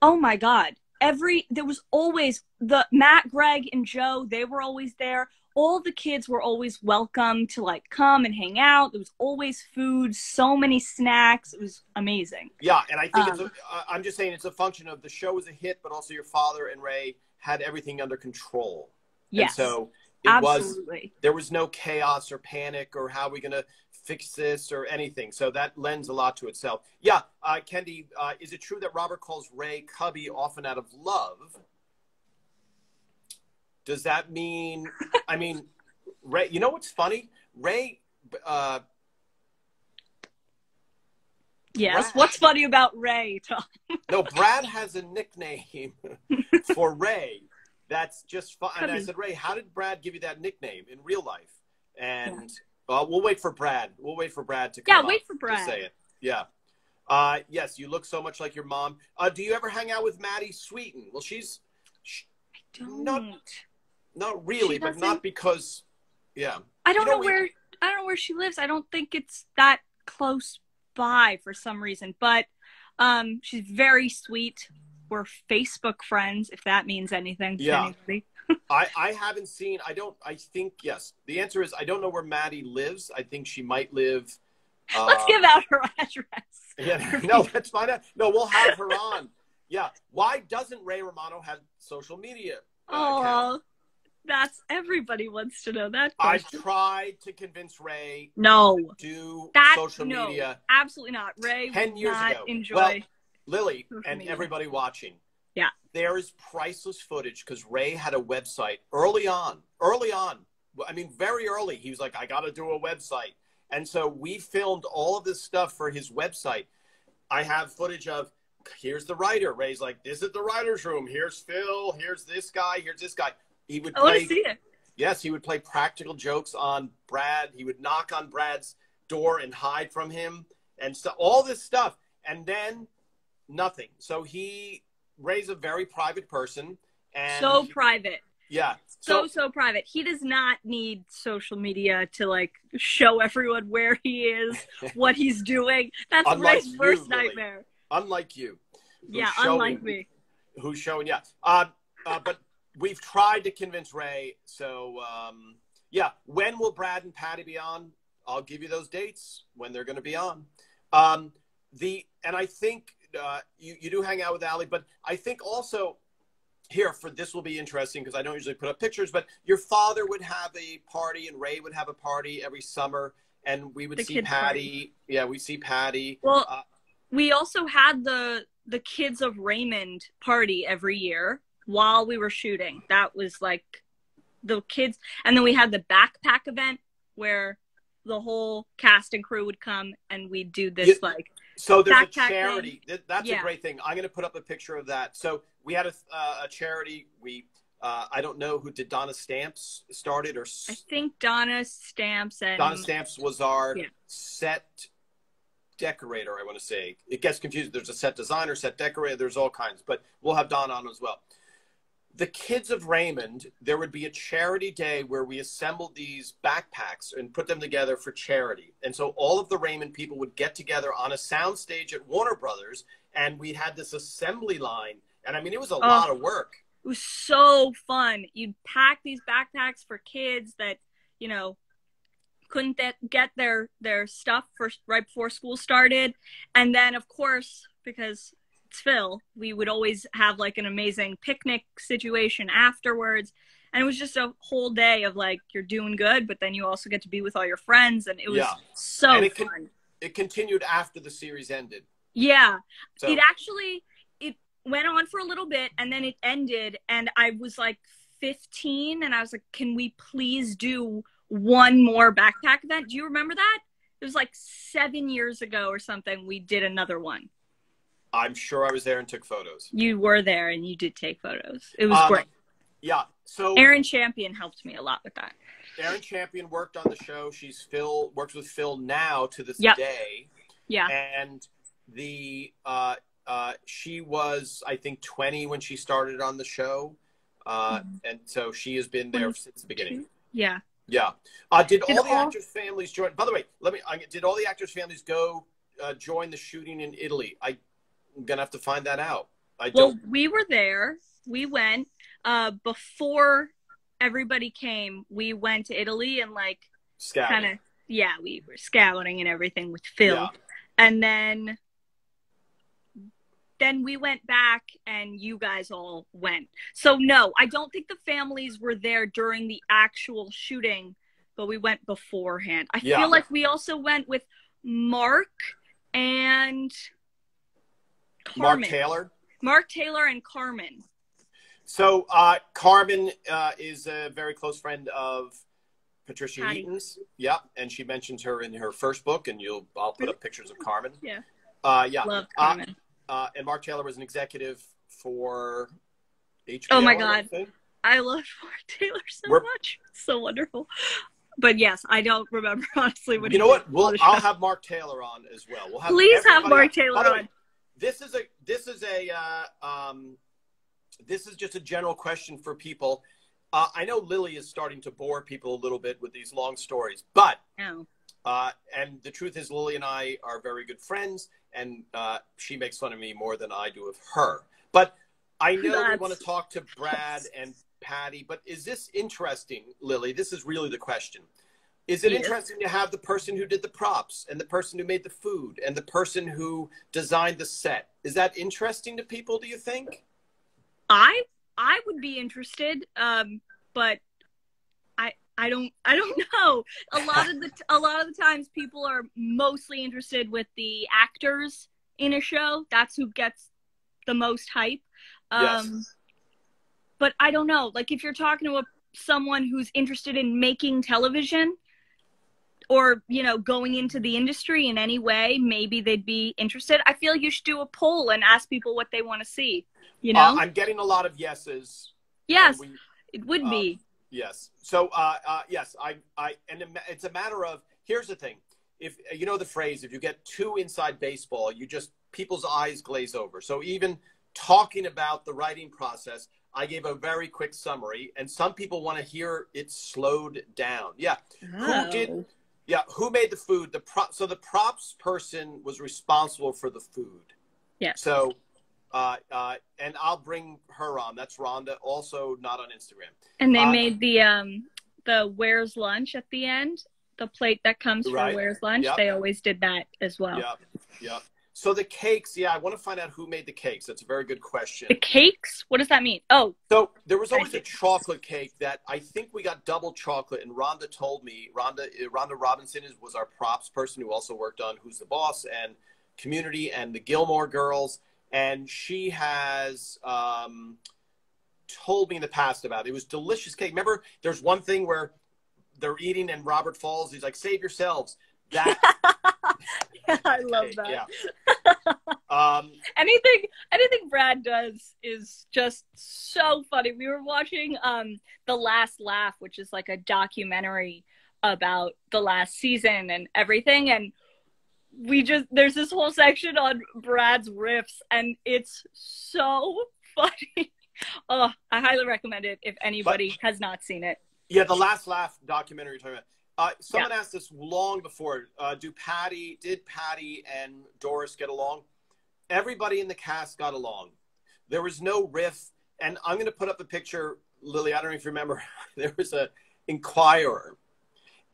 Oh my god. Every there was always the Matt, Greg, and Joe, they were always there. All the kids were always welcome to like come and hang out. There was always food, so many snacks. It was amazing. Yeah, and I think Um, uh, I'm just saying it's a function of the show was a hit, but also your father and Ray had everything under control. Yes. And so it was there was no chaos or panic or how are we going to fix this or anything. So that lends a lot to itself. Yeah, uh, Kendi, uh, is it true that Robert calls Ray Cubby often out of love? Does that mean? I mean, Ray. You know what's funny? Ray. Uh, Yes. Brad. What's funny about Ray? Tom? [laughs] no, Brad has a nickname [laughs] for Ray. That's just fun. And I said, Ray, how did Brad give you that nickname in real life? And uh, we'll wait for Brad. We'll wait for Brad to come Yeah, up wait for to Brad. say it. Yeah. Uh, yes, you look so much like your mom. Uh, do you ever hang out with Maddie Sweeten? Well, she's sh Don't. Not- not really, but doesn't- because. Yeah. I don't You know, know we- where I don't know where she lives. I don't think it's that close by for some reason, but um she's very sweet. We're Facebook friends if that means anything to Yeah. anybody. [laughs] I, I haven't seen. I don't. I think yes. The answer is I don't know where Maddie lives. I think she might live. Uh, Let's give out her [laughs] address. Yeah, no, that's fine. No, we'll have her on. Yeah. Why doesn't Ray Romano have social media? uh, account? That's everybody wants to know that. I tried to convince Ray no, to do that social no, media absolutely not. Ray 10 would years not ago. enjoy. Well, Lily and media. everybody watching. Yeah. There is priceless footage because Ray had a website early on. Early on. I mean, very early. He was like, I got to do a website. And so we filmed all of this stuff for his website. I have footage of here's the writer. Ray's like, this is the writer's room. Here's Phil. Here's this guy. Here's this guy. He would I want play. to see it. Yes, he would play practical jokes on Brad. He would knock on Brad's door and hide from him and so all this stuff. And then nothing. So he Ray's a very private person and So he- private. yeah. So so private. He does not need social media to like show everyone where he is, [laughs] what he's doing. That's Unlike Ray's you, worst nightmare. unlike you, Yeah, showing- unlike me. who's showing yeah. Uh, uh, but we've tried to convince Ray. So um, yeah, when will Brad and Patty be on? I'll give you those dates when they're going to be on. Um, the and I think uh, you you do hang out with Allie, but I think also here for this will be interesting because I don't usually put up pictures, but your father would have a party and Ray would have a party every summer, and we would The see Patty. Yeah, we see Patty. Well, Uh, we also had the the kids of Raymond party every year while we were shooting. That was like the kids, and then we had the backpack event where the whole cast and crew would come and we'd do this Yeah. like So there's a charity. Th- That's a great thing. I'm going to put up a picture of that. So we had a, uh, a charity. We uh, I don't know who did Donna Stamps started or i think Donna Stamps and Donna Stamps was our Yeah. set decorator. I want to say it gets confused. There's a set designer, set decorator. There's all kinds, but we'll have Donna on as well. The kids of Raymond, there would be a charity day where we assembled these backpacks and put them together for charity. And so all of the Raymond people would get together on a soundstage at Warner Brothers, and we had this assembly line. And I mean, it was a oh. lot of work. it was so fun. You'd pack these backpacks for kids that, you know, couldn't get, get their their stuff for right before school started. And then of course, because Phil, we would always have like an amazing picnic situation afterwards. And it was just a whole day of like you're doing good, but then you also get to be with all your friends and it was Yeah. so And it fun. can- It continued after the series ended. yeah. So it actually it went on for a little bit and then it ended and i was like 15 and i was like can we please do one more backpack event do you remember that it was like seven years ago or something we did another one I'm sure I was there and took photos. you were there and you did take photos it was Um, great Yeah. So erin champion helped me a lot with that Erin Champion worked on the show. She's Phil works with Phil now to this Yep. day, yeah and the uh, uh, she was I think 20 when she started on the show, uh, Mhm. and so she has been there since the beginning. yeah Yeah. Uh, did, Did all the all- actors' families join? By the way, let me. I, did all the actors' families go uh, join the shooting in Italy? I, I'm gonna have to find that out. I well don't. we were there we went uh before everybody came we went to italy and like kind of yeah we were scouting and everything with phil Yeah. and then then we went back and you guys all went so no i don't think the families were there during the actual shooting but we went beforehand i Yeah. feel like we also went with mark and Mark Taylor. mark taylor and carmen So uh, Carmen uh, is a very close friend of Patricia Patty. Heaton's. Yep, and she mentions her in her first book, and you'll I'll put up pictures of Carmen. Yeah. Uh, yeah. love Uh, carmen uh, and Mark Taylor was an executive for HBO. Oh my God. i love [laughs] mark taylor so We're- much so wonderful but yes i don't remember [laughs] honestly what You know what? We'll I'll have Mark Taylor on as well. We'll have please have mark taylor By the way, on this is a this is a uh, um, this is just a general question for people. Uh, I know Lily is starting to bore people a little bit with these long stories, but no. uh, and the truth is, Lily and I are very good friends, and uh, she makes fun of me more than I do of her. But I know we want to talk to Brad and Patty. But is this interesting, Lily? This is really the question. Is it Yes. interesting to have the person who did the props and the person who made the food and the person who designed the set? Is that interesting to people, do you think? I I would be interested, um, but I I don't I don't [laughs] know. A lot of the a lot of the times, people are mostly interested with the actors in a show. That's who gets the most hype. Um, Yes. But I don't know. Like if you're talking to a, someone who's interested in making television. Or you know, going into the industry in any way, maybe they'd be interested. I feel you should do a poll and ask people what they want to see. You know, Uh, I'm getting a lot of yeses. yes, we- it would Um, be. Yes. So, uh, uh, yes, I, I, and it's a matter of. Here's the thing: if you know the phrase, if you get too inside baseball, you just people's eyes glaze over. So even talking about the writing process, I gave a very quick summary, and some people want to hear it slowed down. Yeah. Who did? Yeah. Who made the food? The prop. So the props person was responsible for the food. Yeah. So, uh, uh, and I'll bring her on. That's Rhonda, also not on Instagram. And they uh, made the um the where's lunch at the end, the plate that comes Right. from where's lunch. Yep. They always did that as well. Yep. Yep. So the cakes, yeah, I want to find out who made the cakes. That's a very good question. The cakes? What does that mean? Oh, So there was always a chocolate cake that I think we got double chocolate, and Rhonda told me Rhonda uh, Rhonda Robinson is was our props person who also worked on Who's the Boss and Community and the Gilmore Girls, and she has um, told me in the past about it. It was delicious cake. Remember, there's one thing where they're eating and Robert falls. He's like, "Save yourselves." That [laughs] [laughs] I love that. Yeah. [laughs] Um, anything anything Brad does is just so funny. We were watching um The Last Laugh, which is like a documentary about the last season and everything and we just there's this whole section on Brad's riffs and it's so [laughs] funny. Oh, I highly recommend it if anybody has not seen it. Yeah, the last laugh documentary you're talking about. Uh, someone asked this long before. Uh, do Patty did Patty and Doris get along? Everybody in the cast got along. There was no riff, and I'm going to put up a picture, Lily. I don't know if you remember. [laughs] There was a Inquirer,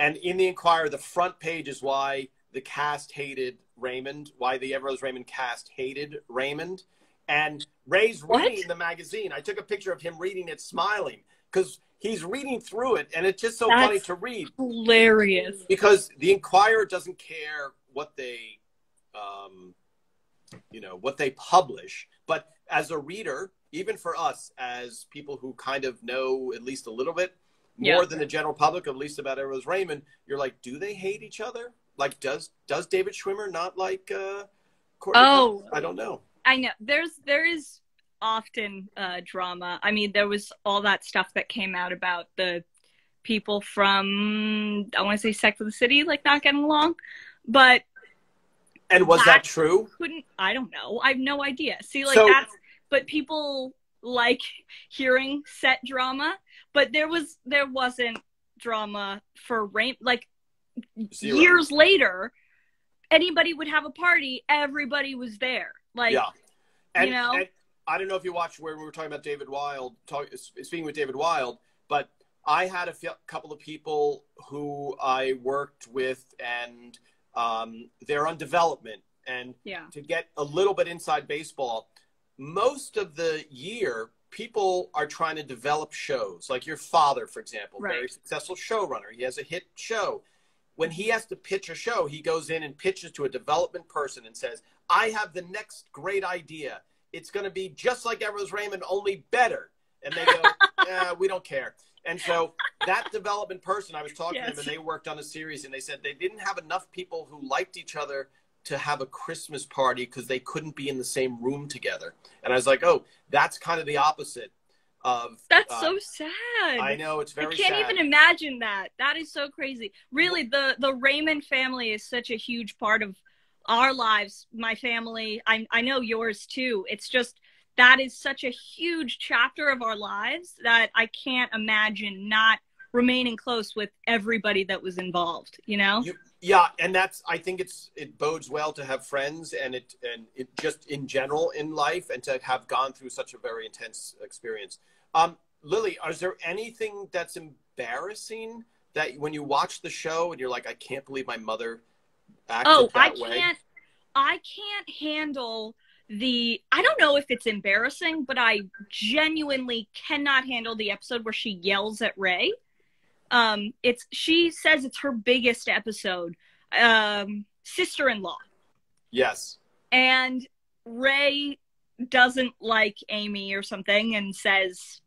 and in the Inquirer, the front page is why the cast hated Raymond. Why the Everose Raymond cast hated Raymond, and Ray's What? reading the magazine. I took a picture of him reading it, smiling because he's reading through it, and it's just so That's- funny to read Hilarious. because the Inquirer doesn't care what they, um, you know, what they publish. But as a reader, even for us as people who kind of know at least a little bit more Yeah. than the general public, at least about Rose Raymond, you're like, do they hate each other? Like, does does David Schwimmer not like? Uh, Courteney Oh. Cox? I don't know. I know there's there is often uh, drama. I mean, there was all that stuff that came out about the people from I want to say Sex of the City like not getting along, but And was that That- true? couldn't I don't know. I have no idea. See, like So- that's but people like hearing set drama, but there was there wasn't drama for rain like Zero. years later. Anybody would have a party, everybody was there. Like yeah. And, know? and I don't know if you watched where we were talking about David Wild, talk, speaking with David Wild, but I had a f- couple of people who I worked with, and um, they're on development. And yeah. to get a little bit inside baseball, most of the year, people are trying to develop shows. Like your father, for example, very Right. successful showrunner. He has a hit show. When he has to pitch a show, he goes in and pitches to a development person and says, I have the next great idea. It's going to be just like Everest Raymond, only better. And they go, [laughs] yeah, we don't care. And so that development person, I was talking to them, and they worked on a series, and they said they didn't have enough people who liked each other to have a Christmas party because they couldn't be in the same room together. And I was like, oh, that's kind of the opposite of. That's uh, so sad. I know it's very I can't sad. even imagine that. That is so crazy. Really, the the Raymond family is such a huge part of our lives. My family, I I know yours too. It's just that is such a huge chapter of our lives that I can't imagine not remaining close with everybody that was involved. You know? You, yeah, and that's I think it's it bodes well to have friends and it and it just in general in life and to have gone through such a very intense experience. Um, Lily, is there anything that's embarrassing that when you watch the show and you're like, I can't believe my mother Oh, I way? can't. I can't handle the. I don't know if it's embarrassing, but I genuinely cannot handle the episode where she yells at Ray. Um, it's she says it's her biggest episode. Um, sister-in-law, Yes. and Ray doesn't like Amy or something, and says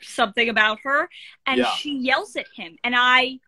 something about her, and Yeah. she yells at him, and I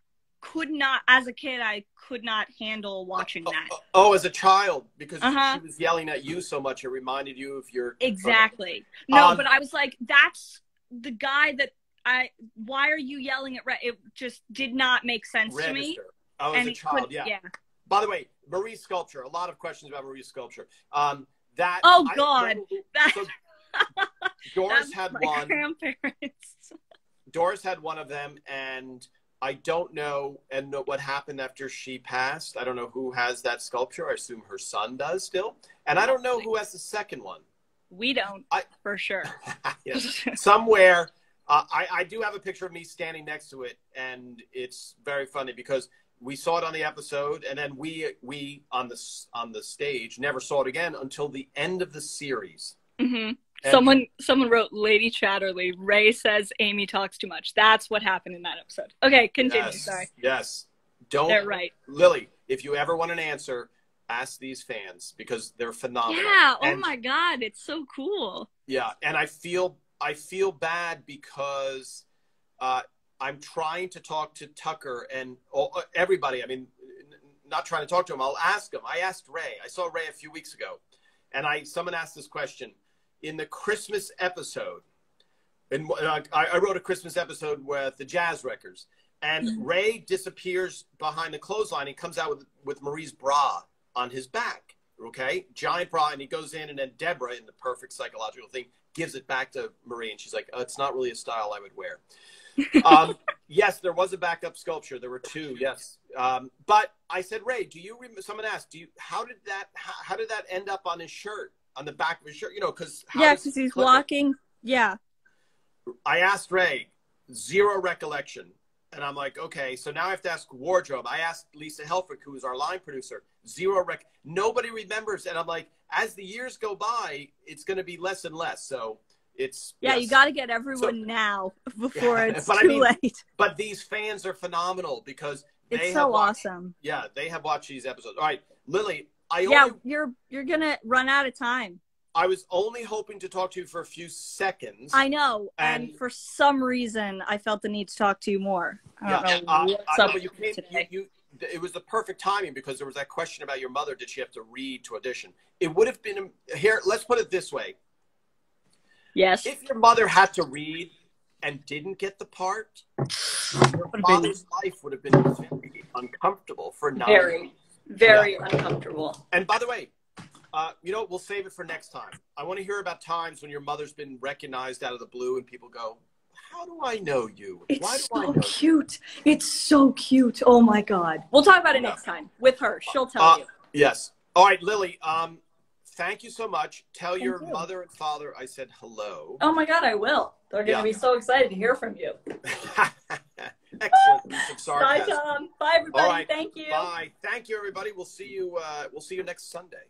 could not, as a kid, I could not handle watching that. Oh, oh, as a child, because Uh-huh. she was yelling at you so much, it reminded you of your Exactly. No, Um, but I was like, that's the guy that I. Why are you yelling at Red? It just did not make sense to me. register. Oh, as and a child, could- yeah. By the way, Marie Sculpture. A lot of questions about Marie Sculpture. Um, that. Oh, I- God. That, So [laughs] Doris had my one. grandparents. [laughs] Doris had one of them, and I don't know and know what happened after she passed. I don't know who has that sculpture. I assume her son does still, and I don't know who has the second one. We don't, I- for sure. [laughs] Yeah. [laughs] Somewhere, uh, I, I do have a picture of me standing next to it, and it's very funny because we saw it on the episode, and then we we on the on the stage never saw it again until the end of the series. hmm And- Someone, someone wrote Lady Chatterley. Ray says Amy talks too much. That's what happened in that episode. Okay, continue. yes, Sorry, yes. Don't they're right. Lily, if you ever want an answer, ask these fans because they're phenomenal. Yeah. Oh And- my God, it's so cool. Yeah, and I feel I feel bad because uh, I'm trying to talk to Tucker and oh, everybody. I mean, not trying to talk to him. I'll ask him. I asked Ray. I saw Ray a few weeks ago, and I someone asked this question in the Christmas episode. And I, I wrote a Christmas episode with the Jazz Records, and Mhm. Ray disappears behind the clothesline. He comes out with with Marie's bra on his back. Okay, giant bra, and he goes in, and then Deborah, in the perfect psychological thing, gives it back to Marie, and she's like, oh, "It's not really a style I would wear." [laughs] um, yes, there was a backup sculpture. There were two. Yes, um, but I said, Ray, do you? Rem-? Someone asked, "Do you? How did that? How, how did that end up on his shirt, on the back of his shirt? You know, because Yeah, because he's walking. Yeah. I asked Ray, zero recollection. And I'm like, okay, so now I have to ask wardrobe. I asked Lisa Helfrich, who is our line producer, zero rec. Nobody remembers. And I'm like, as the years go by, it's going to be less and less. So it's. Yeah, yes. you got to get everyone now [laughs] before Yeah, it's but I too mean, late. But these fans are phenomenal because they It's so watched, awesome. Yeah, they have watched these episodes. All right, Lily, I Yeah, only, you're you're gonna run out of time. I was only hoping to talk to you for a few seconds. I know, and, And- for some reason, I felt the need to talk to you more. I don't know uh, what's I- up you with today. you, you, it was the perfect timing because there was that question about your mother. Did she have to read to audition? It would have been here. Let's put it this way: yes, if your mother had to read and didn't get the part, your father's life would have been uncomfortable for nine. very, very uncomfortable. And by the way, uh, you know, we'll save it for next time. I want to hear about times when your mother's been recognized out of the blue and people go, How do I know you? Why It's do I so know you? cute. It's so cute. Oh my god. We'll talk about it Yeah. next time with her. She'll tell Uh, you. Yes. All right, Lily. Um, thank you so much. Tell your you. mother and father I said hello. Oh my god, I will. They're gonna Yeah. be so excited to hear from you. [laughs] Excellent. [laughs] use of Bye. Tom. Bye, everybody. Right. Thank you. Bye. Thank you, everybody. We'll see you. Uh, we'll see you next Sunday.